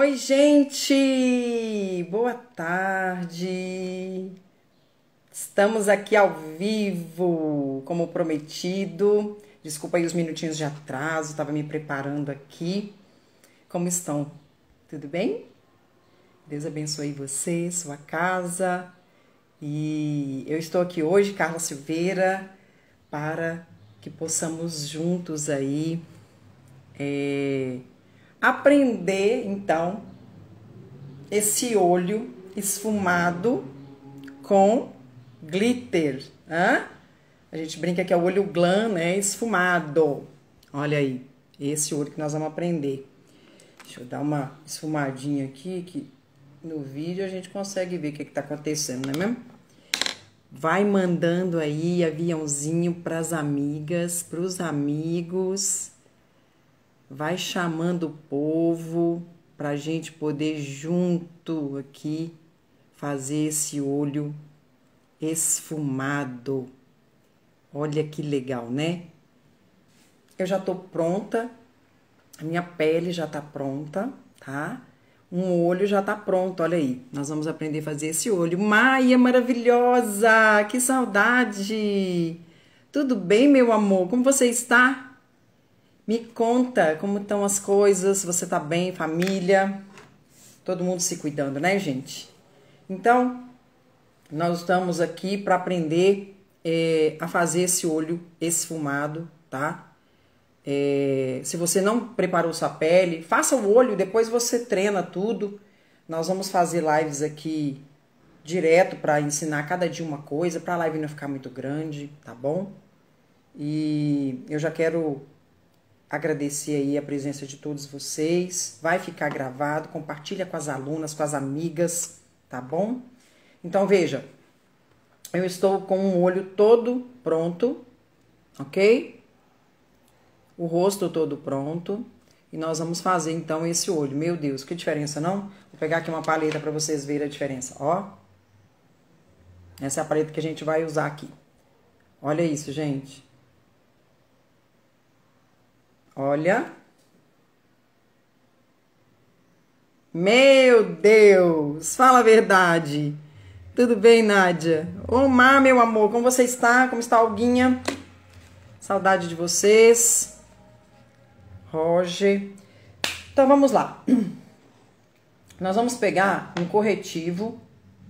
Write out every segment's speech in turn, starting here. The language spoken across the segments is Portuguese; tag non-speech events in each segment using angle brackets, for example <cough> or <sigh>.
Oi, gente! Boa tarde! Estamos aqui ao vivo, como prometido. Desculpa aí os minutinhos de atraso, estava me preparando aqui. Como estão? Tudo bem? Deus abençoe você, sua casa. E eu estou aqui hoje, Carla Silveira, para que possamos juntos aí é, aprender então esse olho esfumado com glitter. Hã? A gente brinca que é o olho glam, né? Esfumado. Olha aí, esse olho que nós vamos aprender. Deixa eu dar uma esfumadinha aqui, que no vídeo a gente consegue ver o que está acontecendo, não é mesmo? Vai mandando aí aviãozinho para as amigas, para os amigos vai chamando o povo para a gente poder junto aqui fazer esse olho esfumado. Olha que legal, né? Eu já tô pronta, a minha pele já tá pronta, tá? Um olho já tá pronto, olha aí. Nós vamos aprender a fazer esse olho. Maia maravilhosa! Que saudade! Tudo bem, meu amor? Como você está? Me conta como estão as coisas, você tá bem, família, todo mundo se cuidando, né, gente? Então, nós estamos aqui para aprender é, a fazer esse olho esfumado, tá? É, se você não preparou sua pele, faça o olho, depois você treina tudo. Nós vamos fazer lives aqui direto para ensinar cada dia uma coisa, para a live não ficar muito grande, tá bom? E eu já quero agradecer aí a presença de todos vocês. Vai ficar gravado, compartilha com as alunas, com as amigas, tá bom? Então veja, eu estou com o olho todo pronto, ok? O rosto todo pronto. E nós vamos fazer então esse olho. Meu Deus, que diferença, não? Vou pegar aqui uma paleta para vocês verem a diferença, ó. Essa é a paleta que a gente vai usar aqui. Olha isso, gente. Olha. Meu Deus, fala a verdade. Tudo bem, Nádia? Omar, meu amor, como você está? Como está Alguinha? Saudade de vocês. Roger. Então vamos lá. <clears throat> Nós vamos pegar um corretivo,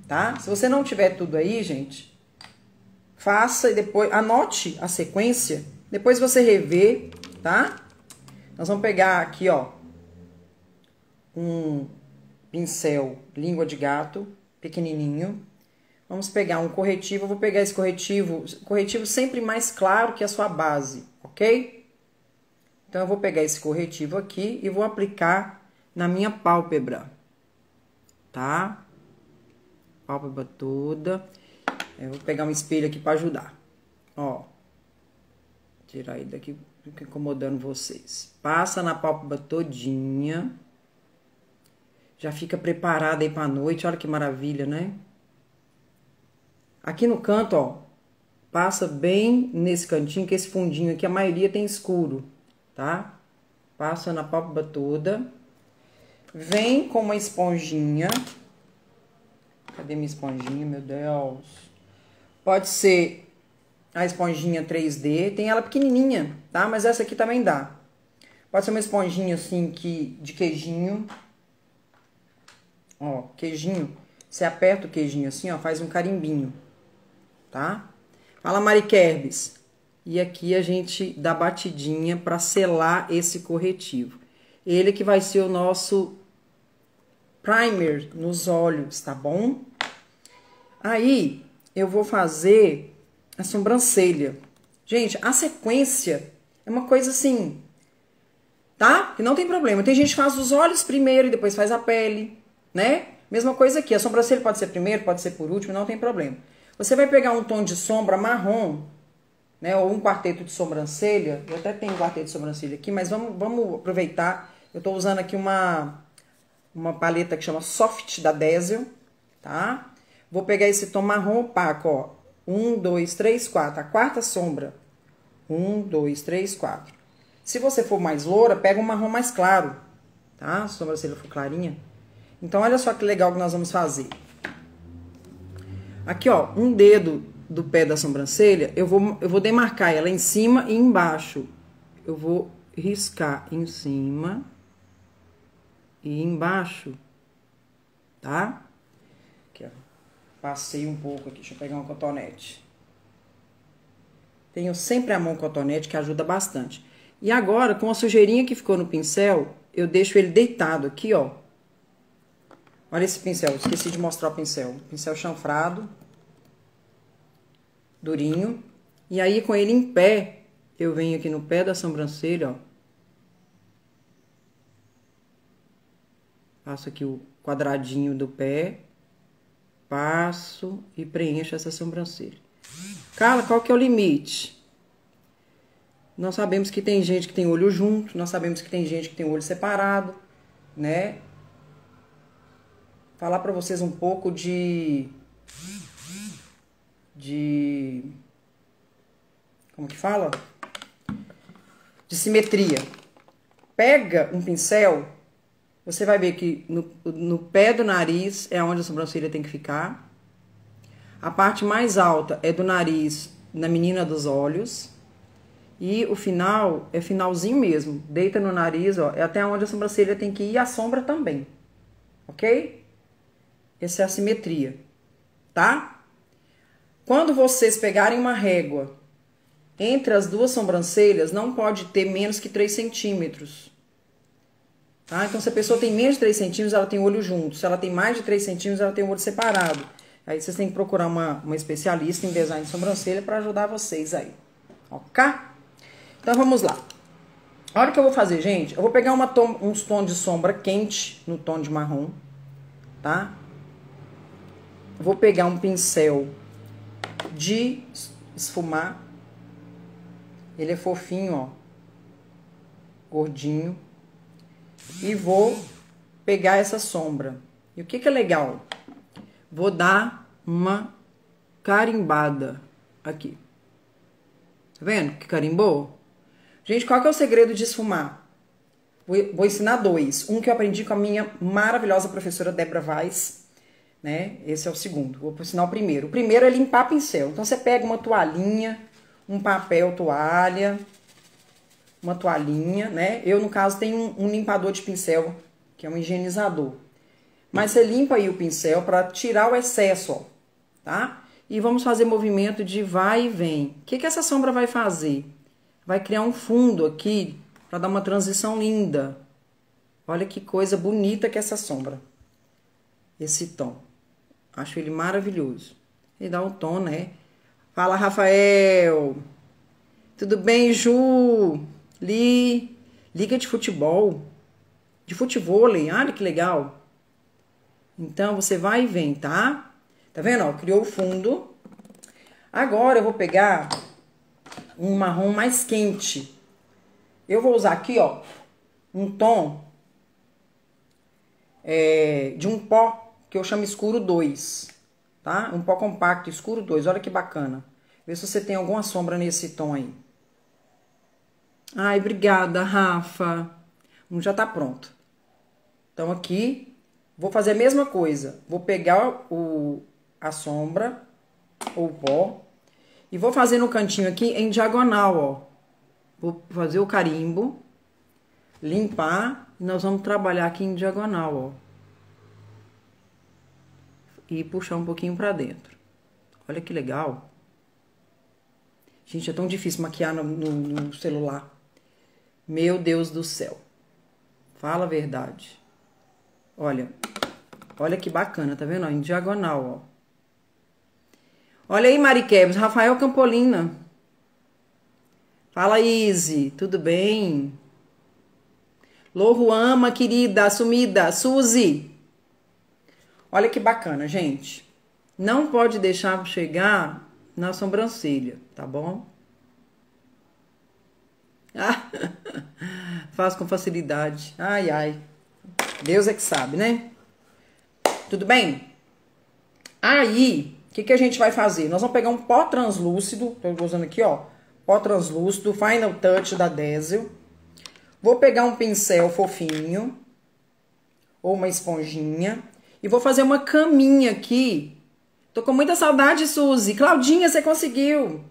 tá? Se você não tiver tudo aí, gente, faça e depois anote a sequência. Depois você rever, tá? Nós vamos pegar aqui, ó, um pincel língua de gato, pequenininho. Vamos pegar um corretivo, eu vou pegar esse corretivo, corretivo sempre mais claro que a sua base, ok? Então, eu vou pegar esse corretivo aqui e vou aplicar na minha pálpebra, tá? Pálpebra toda. Eu vou pegar um espelho aqui para ajudar. Ó, tirar ele daqui Fica incomodando vocês. Passa na pálpebra todinha. Já fica preparada aí pra noite. Olha que maravilha, né? Aqui no canto, ó. Passa bem nesse cantinho, que esse fundinho aqui, a maioria tem escuro, tá? Passa na pálpebra toda. Vem com uma esponjinha. Cadê minha esponjinha, meu Deus? Pode ser a esponjinha 3D. Tem ela pequenininha, tá? Mas essa aqui também dá. Pode ser uma esponjinha assim que de queijinho. Ó, queijinho. Você aperta o queijinho assim, ó, faz um carimbinho, tá? Fala Mari Kerbes. E aqui a gente dá batidinha para selar esse corretivo. Ele que vai ser o nosso primer nos olhos, tá bom? Aí eu vou fazer a sobrancelha. Gente, a sequência é uma coisa assim, tá? Que não tem problema. Tem gente que faz os olhos primeiro e depois faz a pele, né? Mesma coisa aqui, a sobrancelha pode ser primeiro, pode ser por último, não tem problema. Você vai pegar um tom de sombra marrom, né? Ou um quarteto de sobrancelha. Eu até tenho um quarteto de sobrancelha aqui, mas vamos, vamos aproveitar. Eu tô usando aqui uma, uma paleta que chama Soft da Diesel, tá? Vou pegar esse tom marrom opaco, ó. Um, dois, três, quatro. A quarta sombra. Um, dois, três, quatro. Se você for mais loura, pega um marrom mais claro. tá? A sobrancelha for clarinha. Então, olha só que legal que nós vamos fazer. Aqui, ó, um dedo do pé da sobrancelha, eu vou, eu vou demarcar ela em cima e embaixo. Eu vou riscar em cima e embaixo, tá? Passei um pouco aqui, deixa eu pegar um cotonete. Tenho sempre a mão cotonete que ajuda bastante. E agora, com a sujeirinha que ficou no pincel, eu deixo ele deitado aqui, ó. Olha esse pincel, esqueci de mostrar o pincel. Pincel chanfrado, durinho. E aí, com ele em pé, eu venho aqui no pé da sobrancelha, ó. Faço aqui o quadradinho do pé. Passo e preencho essa sobrancelha. Carla, qual que é o limite? Nós sabemos que tem gente que tem olho junto, nós sabemos que tem gente que tem olho separado, né? Falar para vocês um pouco de de como que fala? De simetria. Pega um pincel, você vai ver que no, no pé do nariz é onde a sobrancelha tem que ficar. A parte mais alta é do nariz na menina dos olhos. E o final é finalzinho mesmo. Deita no nariz, ó. É até onde a sobrancelha tem que ir e a sombra também. Ok? Essa é a simetria. Tá? Quando vocês pegarem uma régua entre as duas sobrancelhas, não pode ter menos que 3 centímetros. Tá? Então, se a pessoa tem menos de 3 centímetros, ela tem olho junto. Se ela tem mais de 3 centímetros, ela tem olho separado. Aí vocês têm que procurar uma, uma especialista em design de sobrancelha para ajudar vocês aí. Ok? Então vamos lá. A hora que eu vou fazer, gente, eu vou pegar uma tom, uns tons de sombra quente no tom de marrom, tá? Vou pegar um pincel de esfumar. Ele é fofinho, ó. Gordinho. E vou pegar essa sombra. E o que que é legal? Vou dar uma carimbada aqui. Tá vendo que carimbou? Gente, qual que é o segredo de esfumar? Vou, ensinar dois. Um que eu aprendi com a minha maravilhosa professora Débora Vaz, né? Esse é o segundo. Vou ensinar o primeiro. O primeiro é limpar pincel. Então você pega uma toalhinha, um papel toalha, uma toalhinha, né? Eu, no caso, tenho um, um limpador de pincel, que é um higienizador. Mas você limpa aí o pincel para tirar o excesso, ó, tá? E vamos fazer movimento de vai e vem. O que, que essa sombra vai fazer? Vai criar um fundo aqui para dar uma transição linda. Olha que coisa bonita que é essa sombra. Esse tom. Acho ele maravilhoso. Ele dá um tom, né? Fala, Rafael. Tudo bem, Ju? Li. Liga de futebol. De futevôlei. Olha que legal. Então, você vai e vem, tá? Tá vendo? Ó, criou o fundo. Agora, eu vou pegar um marrom mais quente. Eu vou usar aqui, ó, um tom é, de um pó que eu chamo escuro 2, tá? Um pó compacto, escuro 2. Olha que bacana. Vê se você tem alguma sombra nesse tom aí. Ai, obrigada, Rafa. Um já tá pronto. Então, aqui, Vou fazer a mesma coisa. Vou pegar o, a sombra, ou o pó, e vou fazer no cantinho aqui em diagonal, ó. Vou fazer o carimbo, limpar, e nós vamos trabalhar aqui em diagonal, ó. E puxar um pouquinho pra dentro. Olha que legal. Gente, é tão difícil maquiar no, no, no celular. Meu Deus do céu. Fala a verdade. Olha, olha que bacana, tá vendo? em diagonal, ó. Olha aí, Mari Kebs, Rafael Campolina. Fala, Izzy, tudo bem? Lô ama, querida, sumida, Suzy. Olha que bacana, gente. Não pode deixar chegar na sobrancelha, tá bom? <laughs> Faz com facilidade. Ai, ai. Deus é que sabe, né? Tudo bem? Aí, o que, que a gente vai fazer? Nós vamos pegar um pó translúcido, tô usando aqui, ó, pó translúcido, Final Touch da Diesel. Vou pegar um pincel fofinho, ou uma esponjinha. E vou fazer uma caminha aqui. Tô com muita saudade, Suzy. Claudinha, você conseguiu.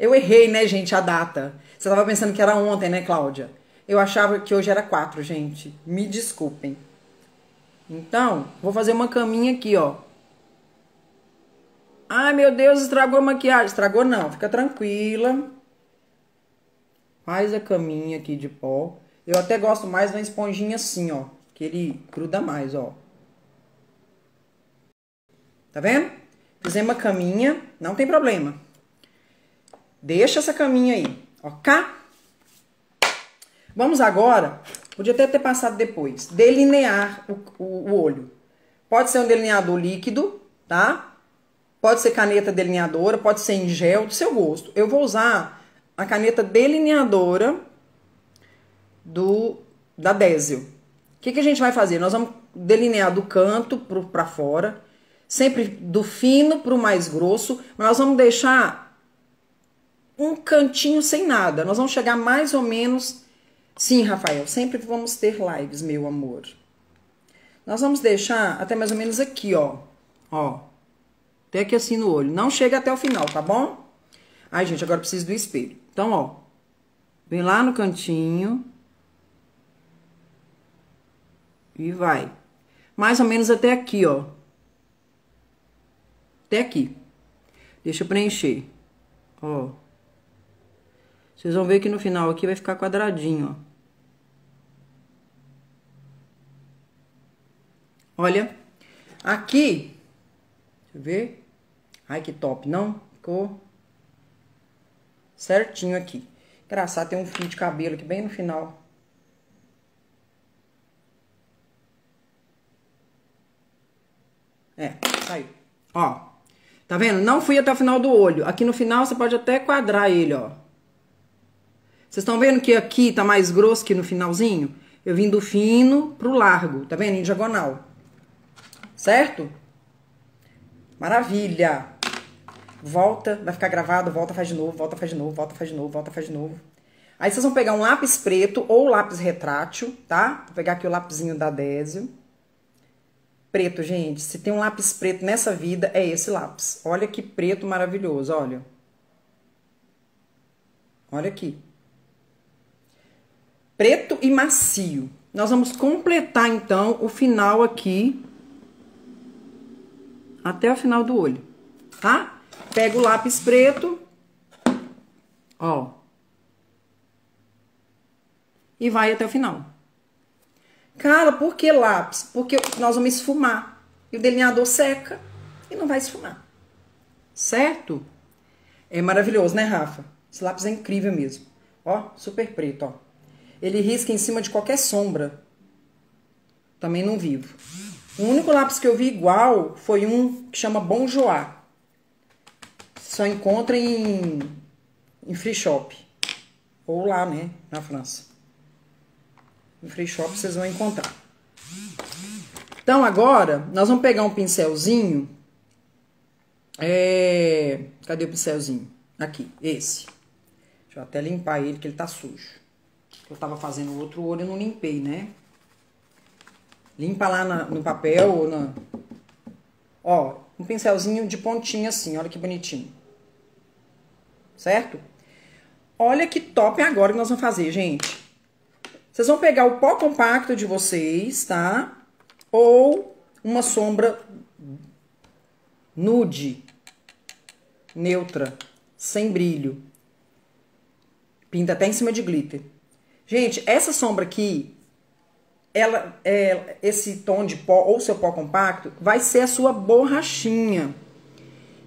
Eu errei, né, gente, a data. Você tava pensando que era ontem, né, Cláudia? Eu achava que hoje era quatro, gente. Me desculpem. Então, vou fazer uma caminha aqui, ó. Ai, meu Deus, estragou a maquiagem. Estragou não, fica tranquila. Faz a caminha aqui de pó. Eu até gosto mais da esponjinha assim, ó. Que ele gruda mais, ó. Tá vendo? Fizemos uma caminha, não tem problema. Deixa essa caminha aí, ok? Vamos agora, podia até ter passado depois, delinear o, o, o olho. Pode ser um delineador líquido, tá? Pode ser caneta delineadora, pode ser em gel, do seu gosto. Eu vou usar a caneta delineadora do da Désio. O que, que a gente vai fazer? Nós vamos delinear do canto para fora, sempre do fino para o mais grosso, mas nós vamos deixar um cantinho sem nada. Nós vamos chegar mais ou menos. Sim, Rafael, sempre vamos ter lives, meu amor. Nós vamos deixar até mais ou menos aqui, ó. Ó. Até aqui assim no olho. Não chega até o final, tá bom? Ai, gente, agora preciso do espelho. Então, ó. Vem lá no cantinho. E vai. Mais ou menos até aqui, ó. Até aqui. Deixa eu preencher. Ó. Vocês vão ver que no final aqui vai ficar quadradinho, ó. Olha, aqui, deixa eu ver. Ai, que top, não? Ficou certinho aqui. Engraçado, tem um fio de cabelo aqui bem no final. É, saiu. Ó, tá vendo? Não fui até o final do olho. Aqui no final você pode até quadrar ele, ó. Vocês estão vendo que aqui tá mais grosso que no finalzinho? Eu vim do fino pro largo, tá vendo? Em diagonal. Certo? Maravilha! Volta, vai ficar gravado, volta, faz de novo, volta, faz de novo, volta, faz de novo, volta, faz de novo. Aí vocês vão pegar um lápis preto ou lápis retrátil, tá? Vou pegar aqui o lápisinho da Désio. Preto, gente. Se tem um lápis preto nessa vida, é esse lápis. Olha que preto maravilhoso, olha. Olha aqui preto e macio. Nós vamos completar então o final aqui até o final do olho, tá? Pega o lápis preto, ó, e vai até o final. Cara, por que lápis? Porque nós vamos esfumar e o delineador seca e não vai esfumar, certo? É maravilhoso, né, Rafa? Esse lápis é incrível mesmo. Ó, super preto, ó. Ele risca em cima de qualquer sombra. Também não vivo. O único lápis que eu vi igual foi um que chama Bon Joie. Só encontra em, em free shop. Ou lá, né? Na França. Em free shop vocês vão encontrar. Então agora, nós vamos pegar um pincelzinho. É... Cadê o pincelzinho? Aqui, esse. Deixa eu até limpar ele, que ele tá sujo. Eu tava fazendo o outro olho e não limpei, né? Limpa lá na, no papel ou na... Ó, um pincelzinho de pontinha assim, olha que bonitinho. Certo? Olha que top agora que nós vamos fazer, gente. Vocês vão pegar o pó compacto de vocês, tá? Ou uma sombra nude, neutra, sem brilho. Pinta até em cima de glitter. Gente, essa sombra aqui, ela, é, esse tom de pó ou seu pó compacto, vai ser a sua borrachinha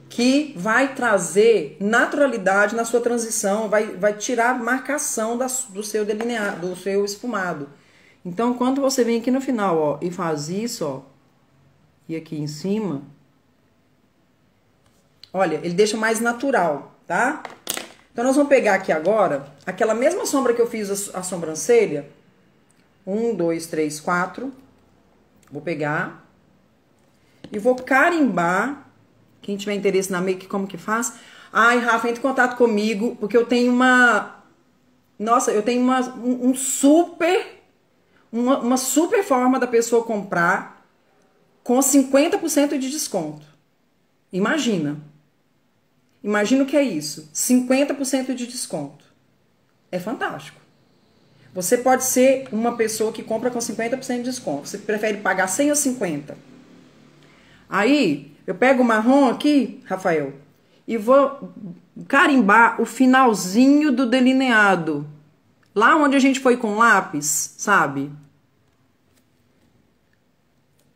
que vai trazer naturalidade na sua transição, vai, vai tirar a marcação da, do seu delineado, do seu esfumado. Então, quando você vem aqui no final, ó, e faz isso, ó, e aqui em cima, olha, ele deixa mais natural, tá? Então, nós vamos pegar aqui agora aquela mesma sombra que eu fiz a, a sobrancelha. Um, dois, três, quatro. Vou pegar e vou carimbar. Quem tiver interesse na make, como que faz? Ai, Rafa, entre em contato comigo, porque eu tenho uma... Nossa, eu tenho uma, um, um super... uma, uma super forma da pessoa comprar com 50% de desconto. Imagina. Imagina o que é isso. 50% de desconto. É fantástico. Você pode ser uma pessoa que compra com 50% de desconto. Você prefere pagar 100 ou 50? Aí, eu pego o marrom aqui, Rafael, e vou carimbar o finalzinho do delineado. Lá onde a gente foi com lápis, sabe?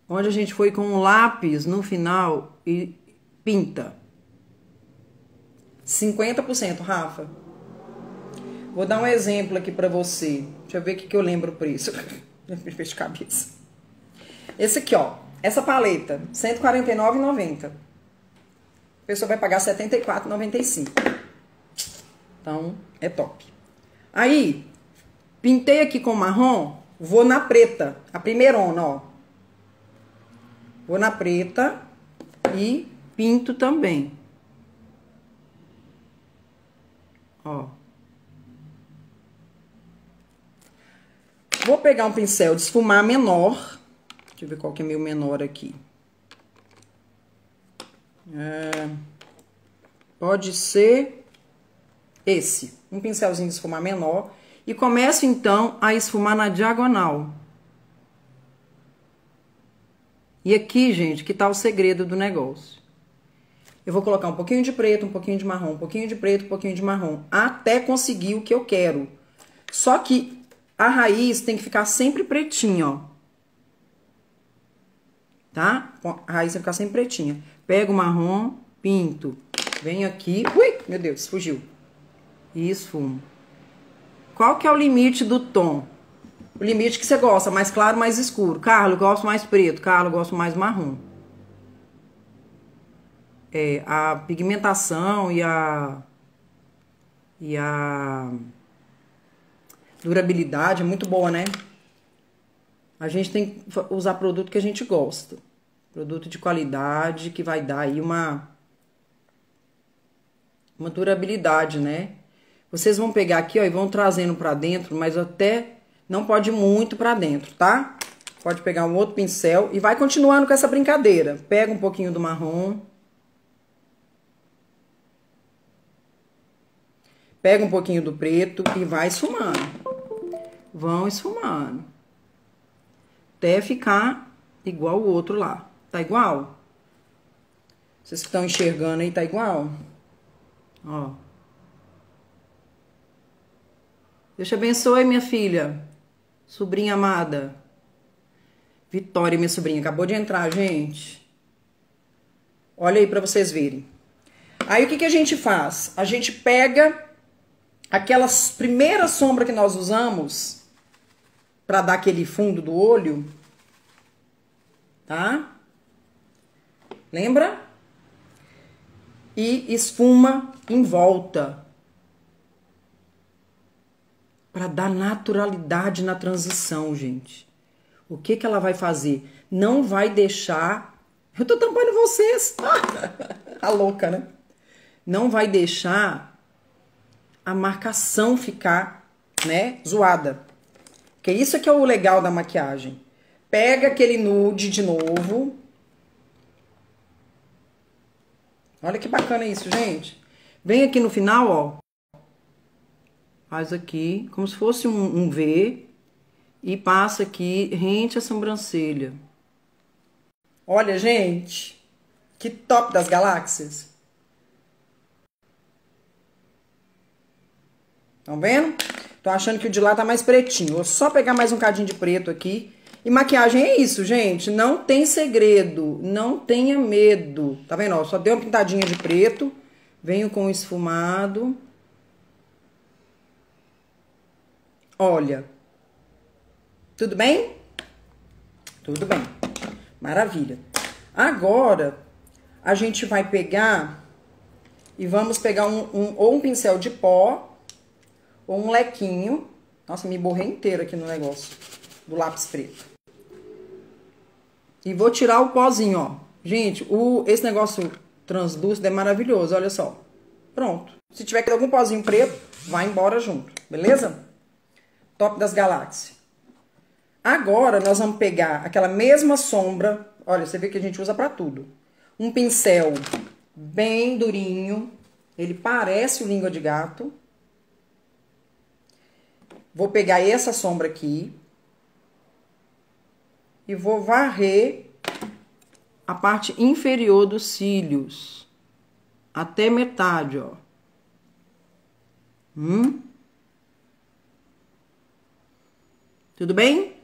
Onde a gente foi com um lápis no final e pinta. 50%, Rafa. Vou dar um exemplo aqui para você. Deixa eu ver o que, eu lembro por isso. <laughs> de cabeça. Esse aqui, ó. Essa paleta, R$ 149,90. A pessoa vai pagar R$ 74,95. Então, é top. Aí, pintei aqui com marrom, vou na preta, a primeirona, ó. Vou na preta e pinto também. Ó. Vou pegar um pincel de esfumar menor. Deixa eu ver qual que é meu menor aqui. É, pode ser esse. Um pincelzinho de esfumar menor. E começo, então, a esfumar na diagonal. E aqui, gente, que tá o segredo do negócio. Eu vou colocar um pouquinho de preto, um pouquinho de marrom, um pouquinho de preto, um pouquinho de marrom, até conseguir o que eu quero. Só que a raiz tem que ficar sempre pretinha, ó. Tá? A raiz tem que ficar sempre pretinha. Pego o marrom, pinto. Venho aqui. Ui, meu Deus, fugiu. E esfumo. Qual que é o limite do tom? O limite que você gosta, mais claro, mais escuro. Carlos, gosto mais preto. Carlos, gosto mais marrom é, a pigmentação e a e a durabilidade é muito boa, né? A gente tem que usar produto que a gente gosta. Produto de qualidade que vai dar aí uma uma durabilidade, né? Vocês vão pegar aqui, ó, e vão trazendo para dentro, mas até não pode muito para dentro, tá? Pode pegar um outro pincel e vai continuando com essa brincadeira. Pega um pouquinho do marrom. Pega um pouquinho do preto e vai esfumando. Vão esfumando. Até ficar igual o outro lá. Tá igual? Vocês que estão enxergando aí, tá igual? Ó. Deus te abençoe, minha filha. Sobrinha amada. Vitória, minha sobrinha. Acabou de entrar, gente. Olha aí para vocês verem. Aí o que, que a gente faz? A gente pega aquelas primeiras sombra que nós usamos para dar aquele fundo do olho, tá? Lembra? E esfuma em volta. Para dar naturalidade na transição, gente. O que que ela vai fazer? Não vai deixar. Eu tô tampando vocês. a <laughs> louca, né? Não vai deixar a marcação ficar, né, zoada. Que isso é que é o legal da maquiagem. Pega aquele nude de novo. Olha que bacana isso, gente. Vem aqui no final, ó. Faz aqui, como se fosse um, um V. E passa aqui, rente a sobrancelha. Olha, gente. Que top das galáxias. Estão vendo? Tô achando que o de lá tá mais pretinho. Vou só pegar mais um cadinho de preto aqui. E maquiagem é isso, gente. Não tem segredo. Não tenha medo. Tá vendo? Ó, só dei uma pintadinha de preto. Venho com esfumado. Olha. Tudo bem? Tudo bem. Maravilha. Agora, a gente vai pegar e vamos pegar um, um ou um pincel de pó ou um lequinho. Nossa, me borrei inteiro aqui no negócio do lápis preto. E vou tirar o pozinho, ó. Gente, o, esse negócio translúcido é maravilhoso, olha só. Pronto. Se tiver algum pozinho preto, vai embora junto, beleza? Top das galáxias. Agora nós vamos pegar aquela mesma sombra, olha, você vê que a gente usa para tudo. Um pincel bem durinho, ele parece o língua de gato. Vou pegar essa sombra aqui e vou varrer a parte inferior dos cílios até metade, ó. Hum? Tudo bem?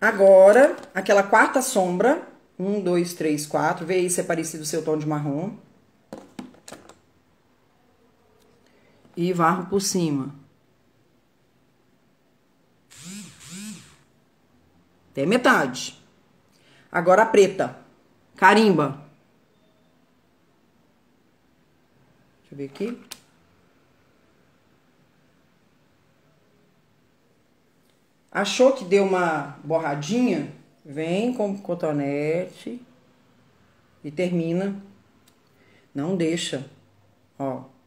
Agora, aquela quarta sombra. Um, dois, três, quatro. Vê aí se é parecido o seu tom de marrom. E varro por cima. Até metade. Agora a preta. Carimba. Deixa eu ver aqui. Achou que deu uma borradinha? Vem com o cotonete e termina. Não deixa. Ó.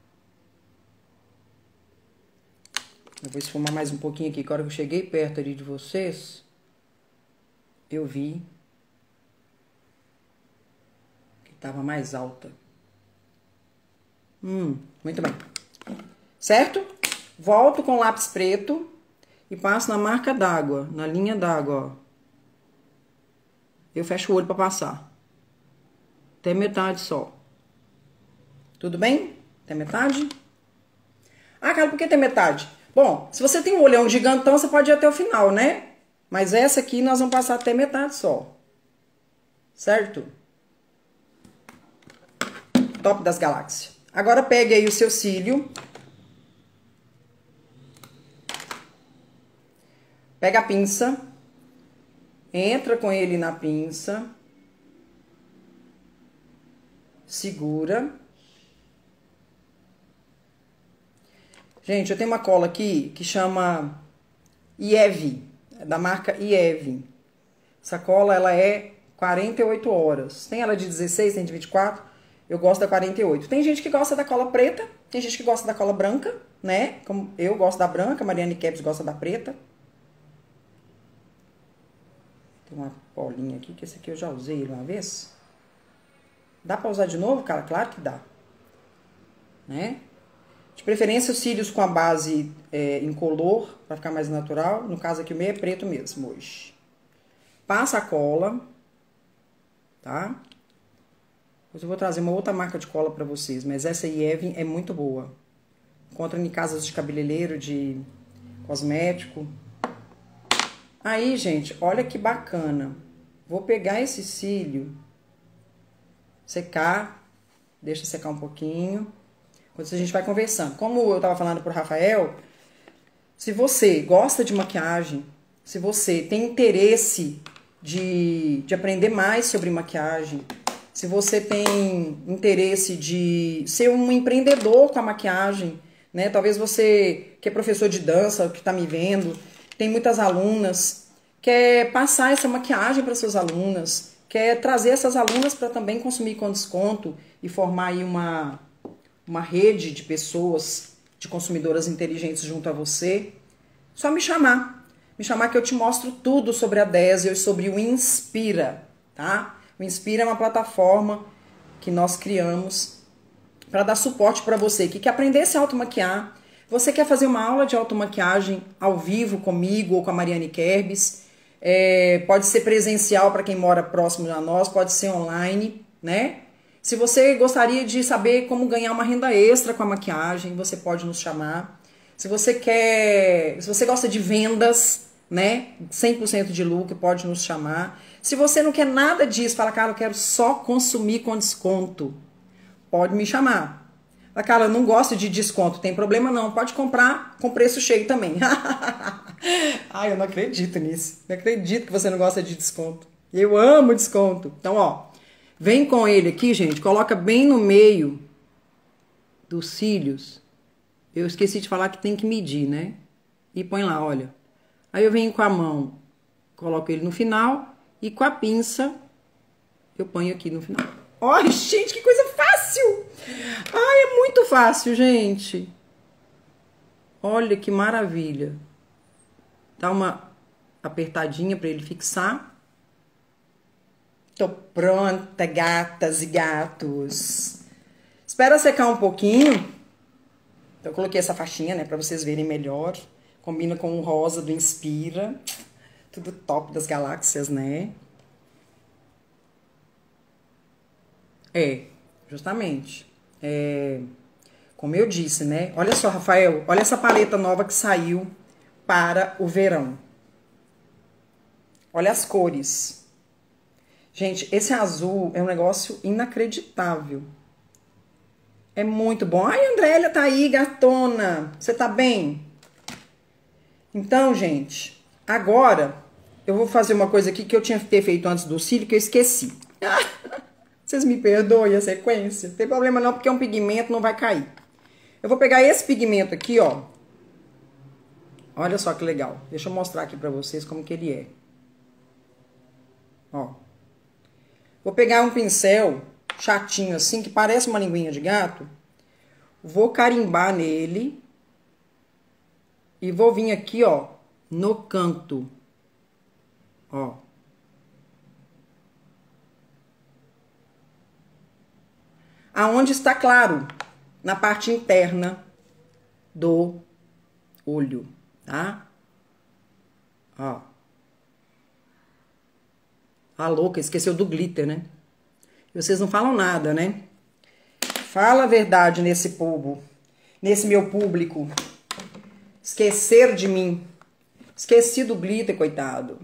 Eu vou esfumar mais um pouquinho aqui. Agora que eu cheguei perto ali de vocês, eu vi que tava mais alta. Hum, muito bem. Certo? Volto com lápis preto e passo na marca d'água, na linha d'água, ó. Eu fecho o olho para passar. Até metade só. Tudo bem? Até metade? Ah, cara, por que até metade? Bom, se você tem um olhão gigantão, você pode ir até o final, né? Mas essa aqui nós vamos passar até metade só. Certo? Top das galáxias. Agora pegue aí o seu cílio Pega a pinça, entra com ele na pinça, segura. Gente, eu tenho uma cola aqui que chama IEV, é da marca IEV. Essa cola, ela é 48 horas. Tem ela de 16, tem de 24. Eu gosto da 48. Tem gente que gosta da cola preta, tem gente que gosta da cola branca, né? Como eu gosto da branca, Mariane Kebs gosta da preta. Tem uma bolinha aqui, que esse aqui eu já usei uma vez. Dá pra usar de novo, cara? Claro que dá. Né? De preferência, os cílios com a base é, incolor, para ficar mais natural. No caso aqui, o meu é preto mesmo hoje. Passa a cola, tá? Depois eu vou trazer uma outra marca de cola para vocês, mas essa Yevin é muito boa. Encontra em casas de cabeleireiro, de cosmético. Aí, gente, olha que bacana. Vou pegar esse cílio, secar, deixa secar um pouquinho. Enquanto a gente vai conversando. Como eu tava falando pro Rafael, se você gosta de maquiagem, se você tem interesse de, de aprender mais sobre maquiagem, se você tem interesse de ser um empreendedor com a maquiagem, né? Talvez você que é professor de dança, que está me vendo, tem muitas alunas, quer passar essa maquiagem para suas alunas, quer trazer essas alunas para também consumir com desconto e formar aí uma, uma rede de pessoas, de consumidoras inteligentes junto a você, só me chamar. Me chamar que eu te mostro tudo sobre a Désio e sobre o Inspira, tá? O Inspira é uma plataforma que nós criamos para dar suporte para você que quer aprender a se automaquiar, você quer fazer uma aula de automaquiagem ao vivo comigo ou com a Mariane Kerbis? É, pode ser presencial para quem mora próximo a nós, pode ser online, né? Se você gostaria de saber como ganhar uma renda extra com a maquiagem, você pode nos chamar. Se você quer, se você gosta de vendas, né, 100% de lucro, pode nos chamar. Se você não quer nada disso, fala, cara, eu quero só consumir com desconto, pode me chamar. Ah, cara, eu não gosto de desconto, tem problema não, pode comprar com preço cheio também. <laughs> Ai, eu não acredito nisso. Não acredito que você não gosta de desconto. Eu amo desconto. Então, ó, vem com ele aqui, gente, coloca bem no meio dos cílios. Eu esqueci de falar que tem que medir, né? E põe lá, olha. Aí eu venho com a mão, coloco ele no final e com a pinça eu ponho aqui no final. Olha, <laughs> gente, que coisa fácil! Ai, é muito fácil, gente. Olha que maravilha. Dá uma apertadinha para ele fixar. Tô pronta, gatas e gatos. Espera secar um pouquinho. Eu coloquei essa faixinha, né, para vocês verem melhor. Combina com o rosa do Inspira. Tudo top das galáxias, né? É, justamente. É, como eu disse, né? Olha só, Rafael, olha essa paleta nova que saiu para o verão. Olha as cores. Gente, esse azul é um negócio inacreditável. É muito bom. Ai, Andrélia tá aí, gatona. Você tá bem? Então, gente, agora eu vou fazer uma coisa aqui que eu tinha que ter feito antes do cílio que eu esqueci. <laughs> Vocês me perdoem a sequência? Não tem problema não, porque é um pigmento, não vai cair. Eu vou pegar esse pigmento aqui, ó. Olha só que legal. Deixa eu mostrar aqui pra vocês como que ele é. Ó. Vou pegar um pincel chatinho assim, que parece uma linguinha de gato. Vou carimbar nele. E vou vir aqui, ó, no canto. Ó. Aonde está claro? Na parte interna do olho, tá? Ó. A louca, esqueceu do glitter, né? Vocês não falam nada, né? Fala a verdade nesse povo, nesse meu público. Esquecer de mim. Esqueci do glitter, coitado.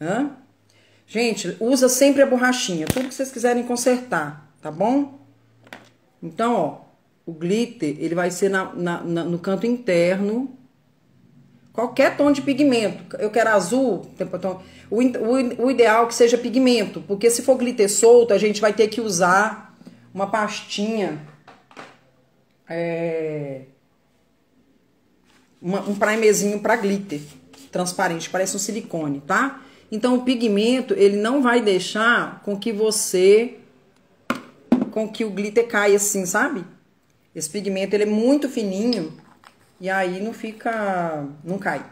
Hã? Gente, usa sempre a borrachinha. Tudo que vocês quiserem consertar, tá bom? Então, ó, o glitter, ele vai ser na, na, na, no canto interno. Qualquer tom de pigmento. Eu quero azul, o, o, o ideal é que seja pigmento. Porque se for glitter solto, a gente vai ter que usar uma pastinha. É, uma, um primerzinho para glitter transparente, parece um silicone, tá? Então o pigmento, ele não vai deixar com que você com que o glitter caia assim, sabe? Esse pigmento ele é muito fininho e aí não fica, não cai.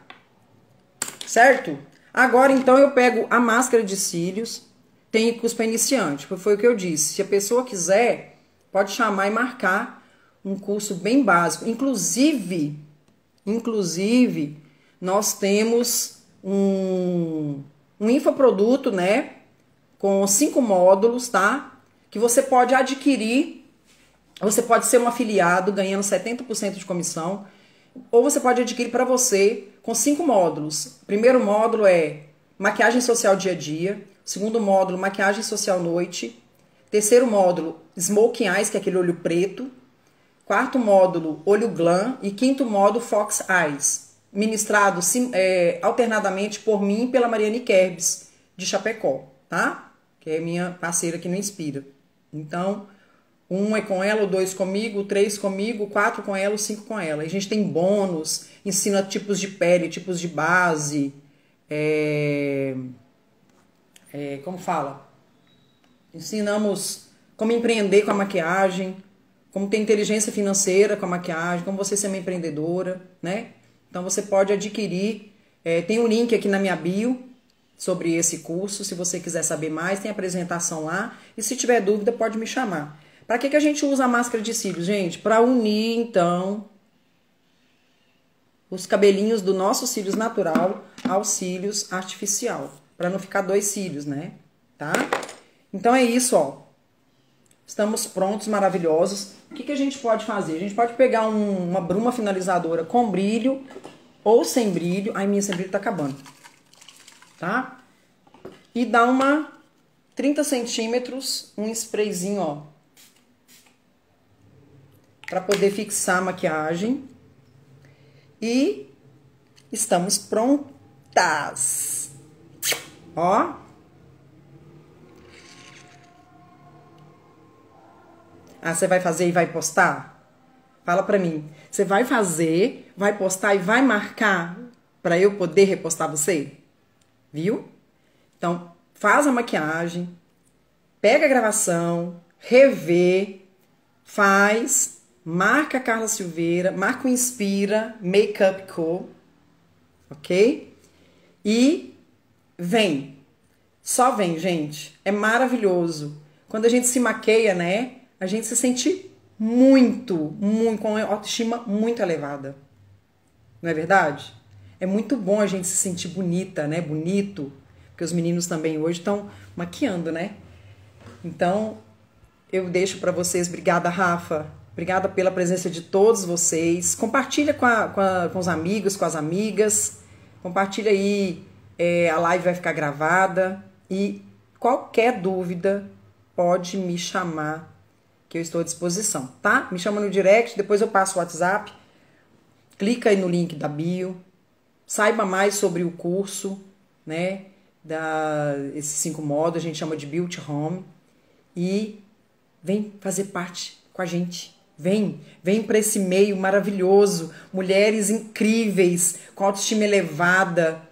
Certo? Agora então eu pego a máscara de cílios, tem cuspa iniciante, foi o que eu disse. Se a pessoa quiser, pode chamar e marcar um curso bem básico. Inclusive, inclusive, nós temos um um infoproduto, né? Com cinco módulos, tá? Que você pode adquirir. Você pode ser um afiliado ganhando 70% de comissão. Ou você pode adquirir para você com cinco módulos. O primeiro módulo é maquiagem social dia a dia. Segundo módulo, maquiagem social noite. Terceiro módulo, smoking eyes, que é aquele olho preto. Quarto módulo, olho glam. E quinto módulo, fox eyes ministrado é, alternadamente por mim e pela Mariane Kerbs, de Chapecó, tá? Que é minha parceira que não inspira. Então, um é com ela, o dois comigo, três comigo, quatro com ela, cinco com ela. A gente tem bônus, ensina tipos de pele, tipos de base, é, é, como fala? Ensinamos como empreender com a maquiagem, como ter inteligência financeira com a maquiagem, como você ser uma empreendedora, né? Então você pode adquirir, é, tem um link aqui na minha bio sobre esse curso, se você quiser saber mais, tem apresentação lá. E se tiver dúvida, pode me chamar. Para que, que a gente usa a máscara de cílios, gente? Para unir, então, os cabelinhos do nosso cílios natural aos cílios artificial. Para não ficar dois cílios, né? Tá? Então é isso, ó. Estamos prontos, maravilhosos. O que, que a gente pode fazer? A gente pode pegar um, uma bruma finalizadora com brilho ou sem brilho. Ai, minha sem brilho tá acabando. Tá? E dar uma 30 centímetros, um sprayzinho, ó. Pra poder fixar a maquiagem. E estamos prontas. Ó. Ah, você vai fazer e vai postar? Fala pra mim. Você vai fazer, vai postar e vai marcar para eu poder repostar você? Viu? Então, faz a maquiagem, pega a gravação, revê, faz, marca Carla Silveira, marca o Inspira Makeup Co. ok? E vem. Só vem, gente. É maravilhoso. Quando a gente se maqueia, né? A gente se sente muito, muito, com autoestima muito elevada. Não é verdade? É muito bom a gente se sentir bonita, né? Bonito. Porque os meninos também hoje estão maquiando, né? Então, eu deixo para vocês. Obrigada, Rafa. Obrigada pela presença de todos vocês. Compartilha com, a, com, a, com os amigos, com as amigas. Compartilha aí. É, a live vai ficar gravada. E qualquer dúvida, pode me chamar, que eu estou à disposição, tá? Me chama no direct, depois eu passo o WhatsApp. Clica aí no link da bio. Saiba mais sobre o curso, né? Da, esses cinco modos, a gente chama de Build Home. E vem fazer parte com a gente. Vem, vem para esse meio maravilhoso, mulheres incríveis, com autoestima elevada,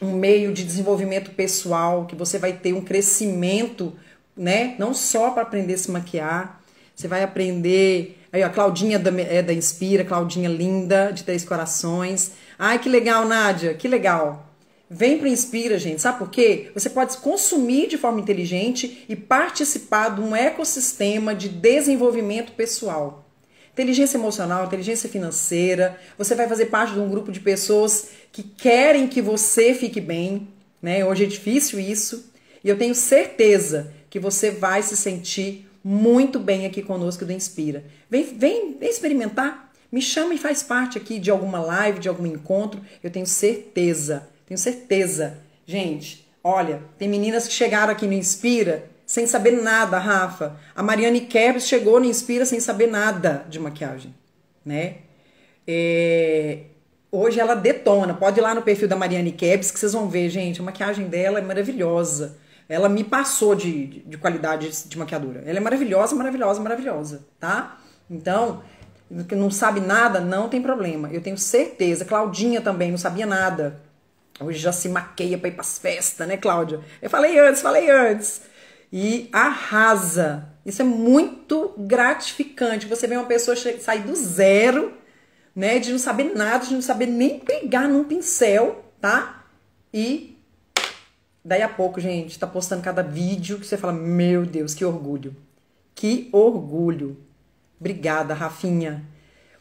um meio de desenvolvimento pessoal, que você vai ter um crescimento, né? Não só para aprender a se maquiar, você vai aprender. Aí, a Claudinha da, é da Inspira, Claudinha linda, de Três Corações. Ai, que legal, Nádia, que legal. Vem para Inspira, gente. Sabe por quê? Você pode consumir de forma inteligente e participar de um ecossistema de desenvolvimento pessoal. Inteligência emocional, inteligência financeira. Você vai fazer parte de um grupo de pessoas que querem que você fique bem. Né? Hoje é difícil isso. E eu tenho certeza que você vai se sentir muito bem aqui conosco do Inspira. Vem, vem, vem experimentar. Me chama e faz parte aqui de alguma live, de algum encontro. Eu tenho certeza tenho certeza. Gente, olha, tem meninas que chegaram aqui no Inspira sem saber nada, Rafa. A Mariane Kebs chegou no Inspira sem saber nada de maquiagem, né? É... Hoje ela detona. Pode ir lá no perfil da Mariane Kebs que vocês vão ver, gente. A maquiagem dela é maravilhosa. Ela me passou de, de, de qualidade de maquiadora. Ela é maravilhosa, maravilhosa, maravilhosa, tá? Então, não sabe nada, não tem problema. Eu tenho certeza. Claudinha também não sabia nada. Hoje já se maqueia para ir para as festas, né, Cláudia? Eu falei antes, falei antes. E arrasa. Isso é muito gratificante. Você vê uma pessoa sair do zero, né, de não saber nada, de não saber nem pegar num pincel, tá? E daí a pouco, gente, tá postando cada vídeo que você fala: "Meu Deus, que orgulho". Que orgulho. Obrigada, Rafinha.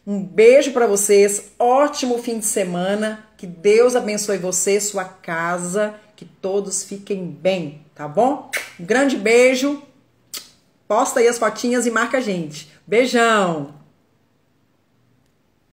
Um beijo para vocês, ótimo fim de semana, que Deus abençoe você, sua casa, que todos fiquem bem, tá bom? Um grande beijo, posta aí as fotinhas e marca a gente. Beijão!